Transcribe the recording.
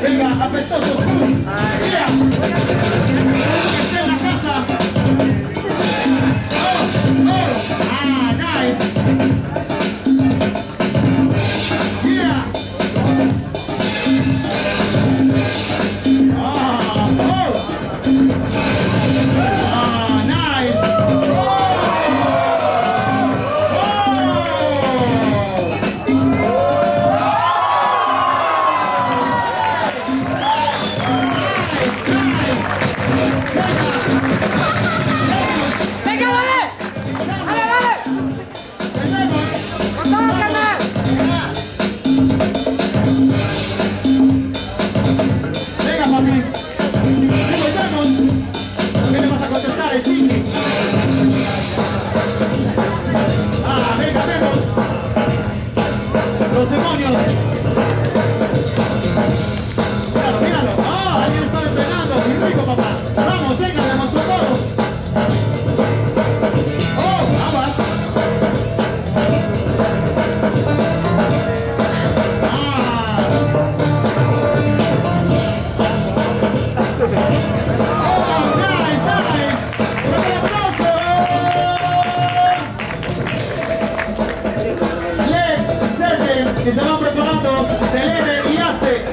Venga, apestoso. los demonios. que estaban preparando, Selene y hazte.